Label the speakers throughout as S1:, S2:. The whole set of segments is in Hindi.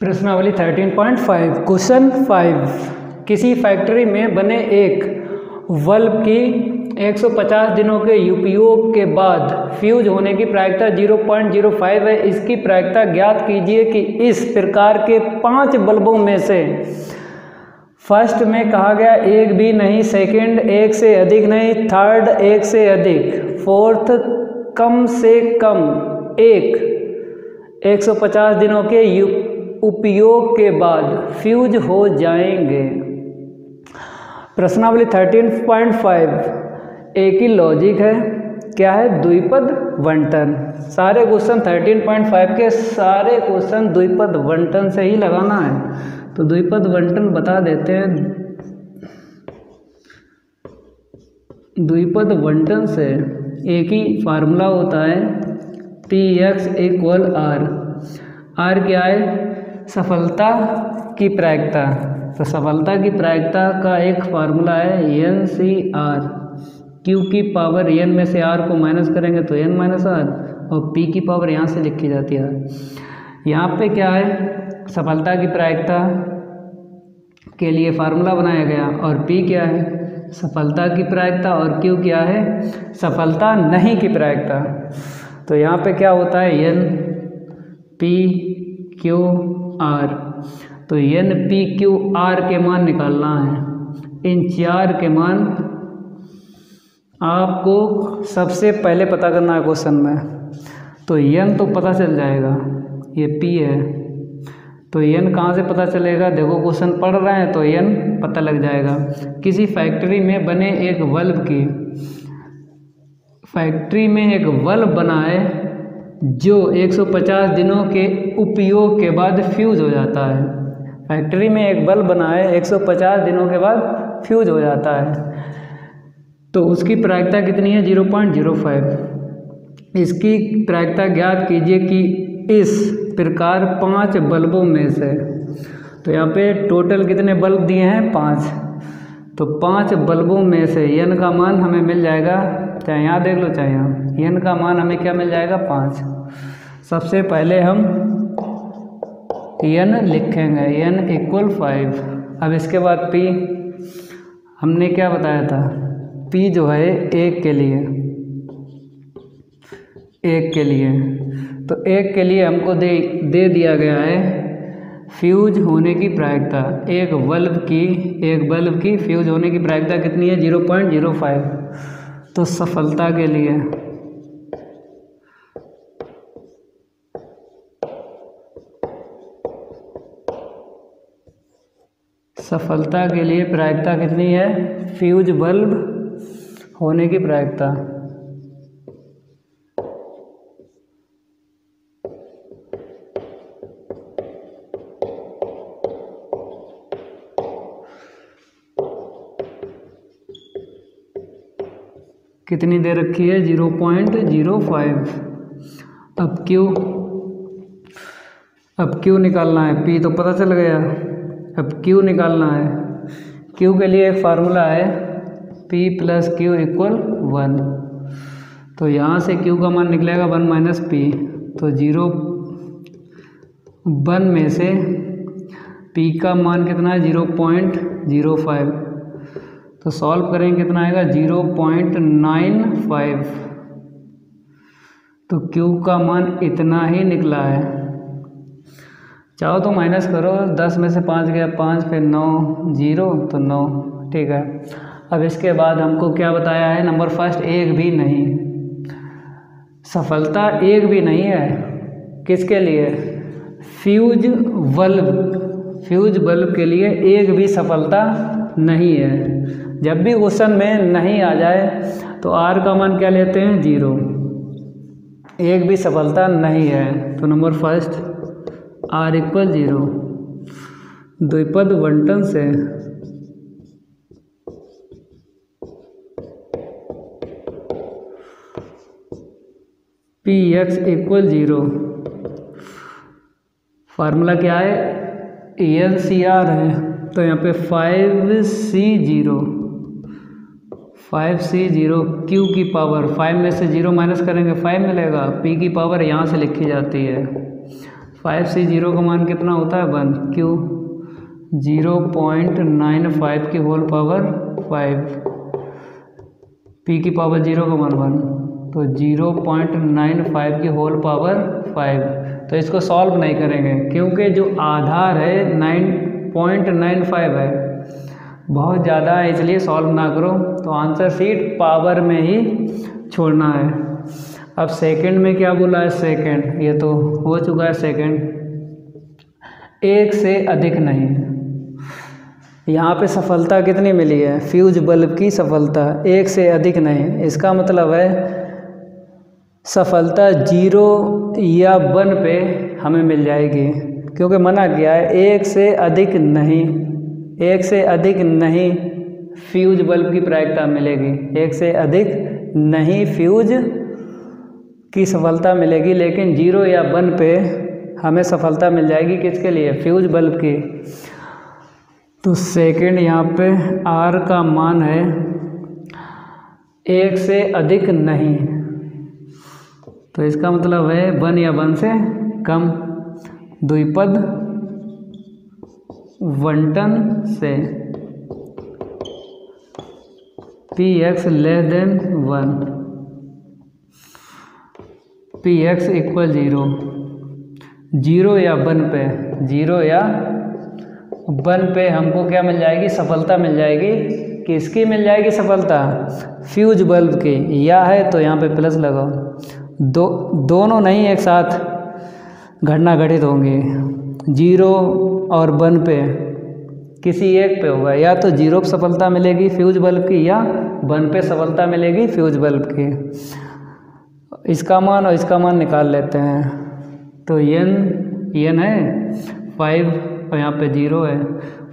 S1: प्रश्नावली 13.5 क्वेश्चन 5 किसी फैक्ट्री में बने एक बल्ब की 150 दिनों के उपयोग के बाद फ्यूज होने की प्रायिकता 0.05 है। इसकी प्रायिकता ज्ञात कीजिए कि इस प्रकार के पाँच बल्बों में से फ़र्स्ट में कहा गया एक भी नहीं सेकंड एक से अधिक नहीं थर्ड एक से अधिक फोर्थ कम से कम एक। 150 दिनों के उपयोग के बाद फ्यूज हो जाएँगे। प्रश्नावली 13.5 एक ही लॉजिक है। क्या है? द्विपद वंटन। सारे क्वेश्चन 13.5 के सारे क्वेश्चन द्विपद वंटन से ही लगाना है। तो द्विपद वंटन बता देते हैं। द्विपद वंटन से एक ही फार्मूला होता है। T X equal R R क्या है? सफलता की प्रायिकता। तो सफलता की प्रायिकता का एक फार्मूला है एन सी आर क्यू की पावर एन में से आर को माइनस करेंगे तो एन माइनस आर और पी की पावर यहाँ से लिखी जाती है। यहाँ पे क्या है? सफलता की प्रायिकता के लिए फार्मूला बनाया गया और पी क्या है? सफलता की प्रायिकता और क्यू क्या है? सफलता नहीं की प्रायिकता। तो यहाँ पे क्या होता है? एन पी क्यू आर तो एन पी क्यू आर के मान निकालना है। इन चार के मान आपको सबसे पहले पता करना है क्वेश्चन में। तो एन तो पता चल जाएगा। ये पी है। तो एन कहाँ से पता चलेगा? देखो क्वेश्चन पढ़ रहे हैं तो एन पता लग जाएगा। किसी फैक्ट्री में बने एक बल्ब की। फैक्ट्री में एक बल्ब बनाए जो 150 दिनों के उपयोग के बाद फ्यूज हो जाता है। फैक्ट्री में एक बल्ब बनाए 150 दिनों के बाद फ्यूज हो जाता है। तो उसकी प्रायिकता कितनी है? 0.05 इसकी प्रायिकता ज्ञात कीजिए कि इस प्रकार पाँच बल्बों में से तो यहाँ पे टोटल कितने बल्ब दिए हैं? पाँच। तो पाँच बल्बों में से यन का मान हमें मिल जाएगा चाहे यहाँ देख लो चाहे यहाँ एन का मान हमें क्या मिल जाएगा? पाँच। सबसे पहले हम एन लिखेंगे। एन इक्वल फाइव अब इसके बाद पी हमने क्या बताया था? पी जो है एक के लिए। एक के लिए। तो एक के लिए हमको दे दे दिया गया है फ्यूज होने की प्रायिकता। एक बल्ब की, एक बल्ब की फ्यूज होने की प्रायिकता कितनी है? ज़ीरो पॉइंट ज़ीरो फाइव तो सफलता के लिए। सफलता के लिए प्रायिकता कितनी है? फ्यूज बल्ब होने की प्रायिकता। कितनी दे रखी है? Zero point zero five. अब क्यू? अब क्यू निकालना है? पी तो पता चल गया। अब क्यू निकालना है? क्यू के लिए एक फार्मूला है? P plus Q equal one तो यहाँ से क्यू का मान निकलेगा वन माइनस पी तो ज़ीरो वन में से पी का मान कितना है? Zero point zero five. तो सॉल्व करेंगे कितना आएगा? ज़ीरो पॉइंट नाइन फाइव तो क्यू का मान इतना ही निकला है। चाहो तो माइनस करो, दस में से पाँच गया, पाँच, फिर नौ ज़ीरो तो नौ, ठीक है। अब इसके बाद हमको क्या बताया है? नंबर फ़र्स्ट एक भी नहीं। सफलता एक भी नहीं है। किसके लिए? फ्यूज बल्ब फ्यूज बल्ब के लिए एक भी सफलता नहीं है। जब भी क्वेश्चन में नहीं आ जाए तो आर का मान क्या लेते हैं? ज़ीरो। एक भी सफलता नहीं है। तो number first, R equal zero. द्विपद वंटन से P X equal zero. Formula क्या है? एन सी आर है तो यहाँ पे five C zero five C zero Q की पावर फाइव में से ज़ीरो माइनस करेंगे फाइव मिलेगा। पी की पावर यहाँ से लिखी जाती है। फाइव सी ज़ीरो का मान कितना होता है? One. Q zero point nine five की होल पावर फाइव पी की पावर ज़ीरो का मान वन तो ज़ीरो पॉइंट नाइन फाइव की होल पावर फाइव तो इसको सॉल्व नहीं करेंगे, क्योंकि जो आधार है नाइन पॉइंट नाइन फाइव है। बहुत ज़्यादा है, इसलिए सॉल्व ना करो। तो आंसर सीट पावर में ही छोड़ना है। अब सेकंड में क्या बोला है? सेकंड ये तो हो चुका है सेकंड एक से अधिक नहीं। यहाँ पे सफलता कितनी मिली है? फ्यूज बल्ब की सफलता, एक से अधिक नहीं। इसका मतलब है सफलता ज़ीरो या वन पे हमें मिल जाएगी, क्योंकि मना किया है, एक से अधिक नहीं, एक से अधिक नहीं फ्यूज बल्ब की प्रायिकता मिलेगी, एक से अधिक नहीं फ्यूज की सफलता मिलेगी, लेकिन ज़ीरो या वन पे हमें सफलता मिल जाएगी किसके लिए? फ्यूज बल्ब की। तो सेकंड यहाँ पे आर का मान है, एक से अधिक नहीं। तो इसका मतलब है वन या वन से कम। द्विपद वंटन से P X less than one P X equal zero zero या वन पे ज़ीरो या वन पे हमको क्या मिल जाएगी? सफलता मिल जाएगी। किसकी मिल जाएगी सफलता? फ्यूज बल्ब की। या है तो यहाँ पे प्लस लगाओ। दो, दोनों नहीं, एक साथ घटना घटित होंगी। ज़ीरो और वन पे, किसी एक पे होगा। या तो ज़ीरो पे सफलता मिलेगी फ्यूज बल्ब की, या वन पे सफलता मिलेगी फ्यूज बल्ब की। इसका मान और इसका मान निकाल लेते हैं। तो यन यन है फाइव और यहाँ पे ज़ीरो है।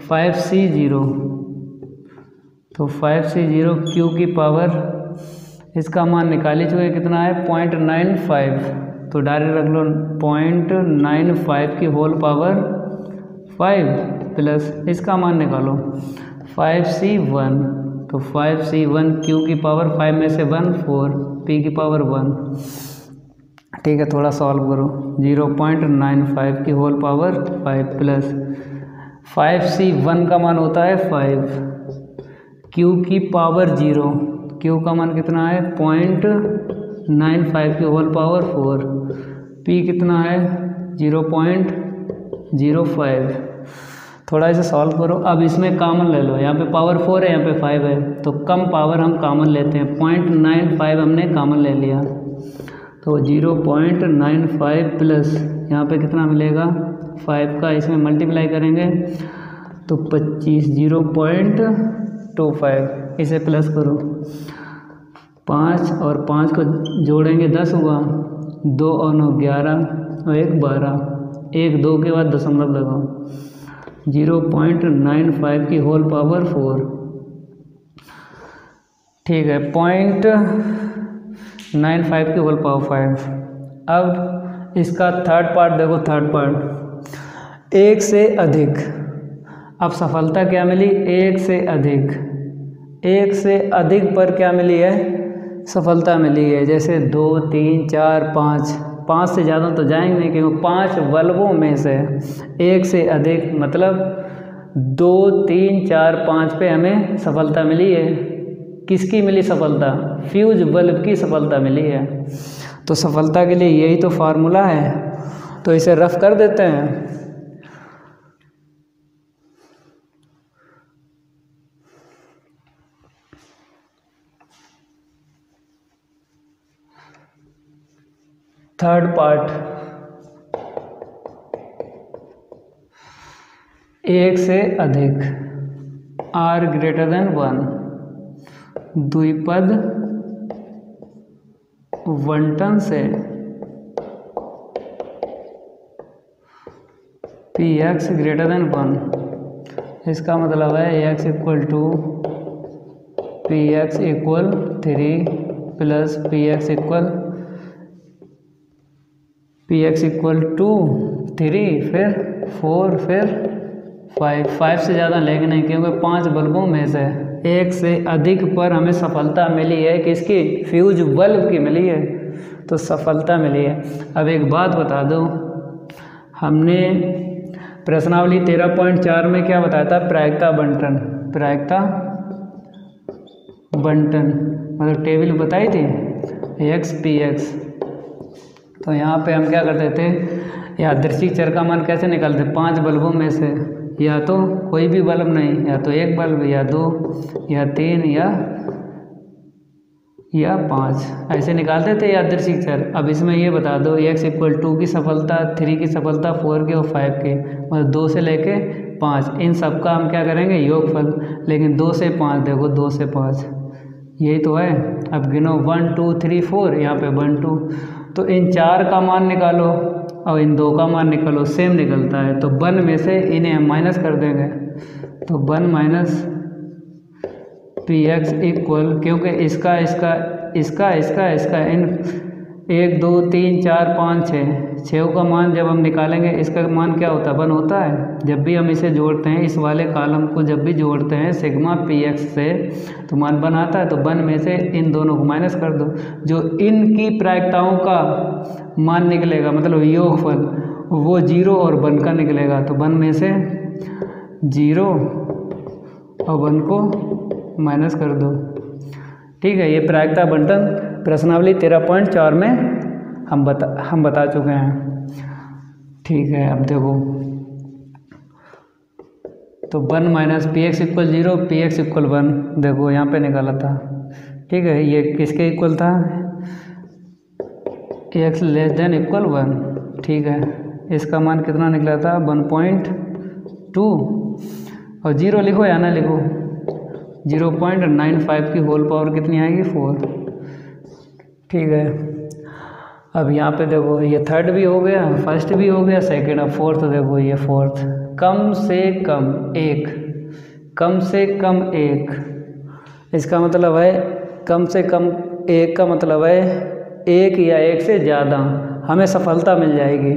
S1: Five C zero. तो फाइव सी ज़ीरो क्यू की पावर इसका मान निकाली चुके कितना है? Point nine five. तो डायरेक्ट रख लो, पॉइंट नाइन फाइव की होल पावर फाइव प्लस इसका मान निकालो फाइव सी वन तो फाइव सी वन क्यू की पावर फाइव में से वन फोर पी की पावर वन ठीक है, थोड़ा सॉल्व करो। ज़ीरो पॉइंट नाइन फाइव की whole power five plus five C one का मान होता है फाइव क्यू की पावर ज़ीरो क्यू का मान कितना है? पॉइंट नाइन फाइव की होल पावर फोर पी कितना है? ज़ीरो पॉइंट ज़ीरो फाइव थोड़ा इसे सॉल्व करो। अब इसमें कामन ले लो। यहाँ पे पावर फोर है, यहाँ पे फाइव है। तो कम पावर हम कामन लेते हैं। पॉइंट नाइन फाइव हमने कामन ले लिया। तो zero point nine five plus यहाँ पे कितना मिलेगा? फाइव का इसमें मल्टीप्लाई करेंगे। तो पच्चीस ज़ीरो पॉइंट टू फाइव इसे प्लस करो। पाँच और पाँच को जोड़ेंगे दस हुआ। दो और नौ, ग्यारह और एक, बारह। एक, दो के बाद दशमलव लगाओ। ज़ीरो पॉइंट नाइन फाइव की होल पावर फोर ठीक है, पॉइंट नाइन फाइव की होल पावर फाइव अब इसका थर्ड पार्ट देखो थर्ड पार्ट एक से अधिक। अब सफलता क्या मिली? एक से अधिक। एक से अधिक पर क्या मिली है? सफलता मिली है। जैसे दो, तीन, चार, पाँच। पाँच से ज़्यादा तो जाएँगे नहीं, क्योंकि पाँच बल्बों में से एक से अधिक मतलब दो, तीन, चार, पाँच पे हमें सफलता मिली है। किसकी मिली सफलता? फ्यूज बल्ब की सफलता मिली है। तो सफलता के लिए यही तो फार्मूला है। तो इसे रफ कर देते हैं। थर्ड पार्ट एक से अधिक. आर ग्रेटर देन वन द्विपद वंटन से. P X greater than one इसका मतलब है X equal two P X equal three plus P X equal P X equal two three फिर फोर फिर फाइव फाइव से ज़्यादा लेंगे नहीं, क्योंकि पाँच बल्बों में से एक से अधिक पर हमें सफलता मिली है कि इसकी फ्यूज बल्ब की मिली है तो सफलता मिली है। अब एक बात बता दो, हमने प्रश्नावली तेरह पॉइंट चार में क्या बताया था? प्रायिकता बंटन। प्रायिकता बंटन। मतलब टेबल बताई थी? एक्स पी एक्स तो यहाँ पे हम क्या करते थे यादृशिक चर का मान कैसे निकालते? पाँच बल्बों में से, या तो कोई भी बल्ब नहीं, या तो एक बल्ब, या दो, या तीन, या या पाँच। ऐसे निकालते थे यादृशिक चर? अब इसमें ये बता दो एक्स इक्वल टू की सफलता थ्री की सफलता फोर के और फाइव के मतलब दो से लेके पाँच। इन सब का हम क्या करेंगे? योगफल। लेकिन दो से पाँच, देखो, दो से पाँच। यही तो है। अब गिनो वन टू थ्री फोर यहाँ पे वन टू तो इन चार का मान निकालो और इन दो का मान निकालो सेम निकलता है। तो वन में से इन्हें हम माइनस कर देंगे। तो one minus P X equal क्योंकि इसका इसका इसका इसका इसका इन एक, दो, तीन, चार, पाँच, छः। छः का मान जब हम निकालेंगे, इसका मान क्या होता है? वन होता है। जब भी हम इसे जोड़ते हैं, इस वाले कॉलम को जब भी जोड़ते हैं सिग्मा पी एक्स से तो मान वन आता है तो वन में से इन दोनों को माइनस कर दो। जो इनकी प्रायिकताओं का मान निकलेगा मतलब योगफल, वो ज़ीरो और वन का निकलेगा। तो वन में से ज़ीरो और वन को माइनस कर दो। ठीक है, ये प्रायिकता बंटन। प्रश्नावली तेरह पॉइंट चार में हम बता हम बता चुके हैं। ठीक है, अब देखो। तो one minus P X equal zero, P X equal one. देखो, यहाँ पे निकाला था। ठीक है, ये किसके इक्वल था? X less than equal one. ठीक है, इसका मान कितना निकला था? One point two. और ज़ीरो लिखो या ना लिखो? ज़ीरो पॉइंट नाइन फाइव की होल पावर कितनी आएगी? फोर। ठीक है। अब यहाँ पे देखो, ये थर्ड भी हो गया फ़र्स्ट भी हो गया सेकंड और फोर्थ देखो, ये फोर्थ कम से कम एक, कम से कम एक। इसका मतलब है, कम से कम एक का मतलब है, एक या एक से ज़्यादा। हमें सफलता मिल जाएगी।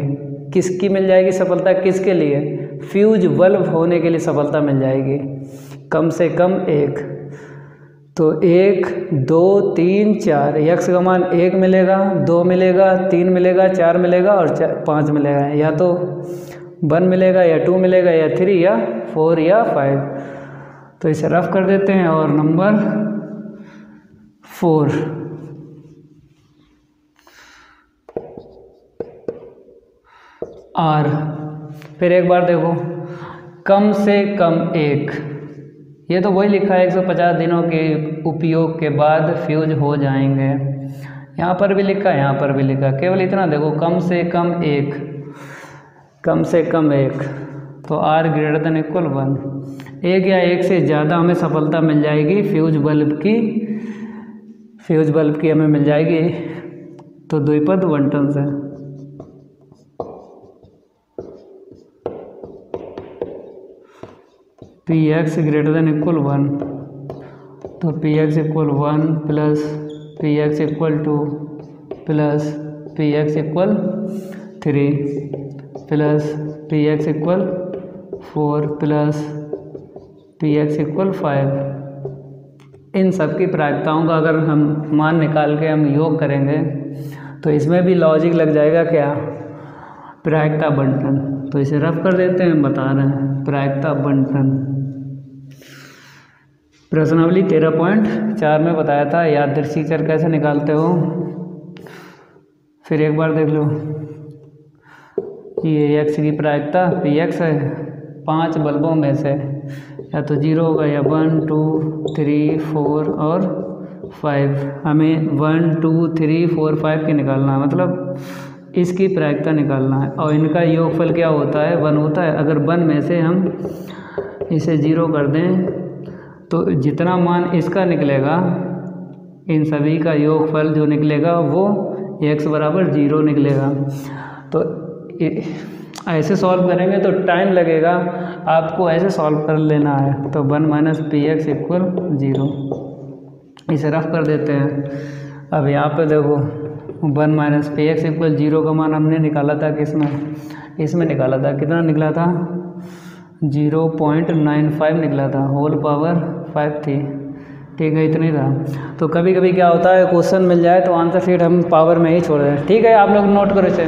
S1: किसकी मिल जाएगी सफलता? किसके लिए? फ्यूज बल्ब होने के लिए सफलता मिल जाएगी। कम से कम एक। तो एक, दो, तीन, चार। यक्स का मान एक मिलेगा, दो मिलेगा, तीन मिलेगा, चार मिलेगा और चार पाँच मिलेगा। या तो वन मिलेगा या टू मिलेगा या थ्री या फोर या फाइव। तो इसे रफ कर देते हैं और नंबर फोर। आर। फिर एक बार देखो। कम से कम एक। ये तो वही लिखा है 150 दिनों के उपयोग के बाद फ्यूज हो जाएँगे। यहाँ पर भी लिखा है, यहाँ पर भी लिखा केवल इतना देखो, कम से कम एक, कम से कम एक तो R greater than equal one एक या एक से ज़्यादा हमें सफलता मिल जाएगी, फ्यूज बल्ब की, फ्यूज बल्ब की हमें मिल जाएगी तो द्विपद वंटन से P X greater than equal one तो P X equal one plus P X equal two plus P X equal three plus P X equal four plus P X equal five इन सब की प्रायिकताओं का अगर हम मान निकाल के हम योग करेंगे तो इसमें भी लॉजिक लग जाएगा क्या? प्रायिकता बंटन। तो इसे रफ कर देते हैं, बता रहे हैं। प्रायिकता बंटन। प्रश्नावली तेरह पॉइंट चार में बताया था यादृशी चर कैसे निकालते हो? फिर एक बार देख लो। कि ये एक्स की प्रायिकता पी एक्स है, पाँच बल्बों में से, या तो ज़ीरो होगा, या वन, टू, थ्री, फोर और फाइव। हमें one, two, three, four, five की निकालना है मतलब इसकी प्रायिकता निकालना है। और इनका योगफल क्या होता है? वन होता है। अगर वन में से हम इसे ज़ीरो कर दें तो जितना मान इसका निकलेगा, इन सभी का योगफल जो निकलेगा वो एक्स बराबर ज़ीरो निकलेगा। तो ऐसे सॉल्व करेंगे तो टाइम लगेगा। आपको ऐसे सॉल्व कर लेना है। तो one minus P X equal zero इसे रफ कर देते हैं। अब यहाँ पे देखो one minus P X equal zero का मान हमने निकाला था किसमें? इसमें निकाला था। कितना निकला था? ज़ीरो पॉइंट नाइन फाइव निकला था। होल पावर फाइव थी। ठीक है, इतनी था। तो कभी कभी क्या होता है क्वेश्चन मिल जाए तो आंसर शीट हम पावर में ही छोड़ रहे हैं। ठीक है, आप लोग नोट करो इसे।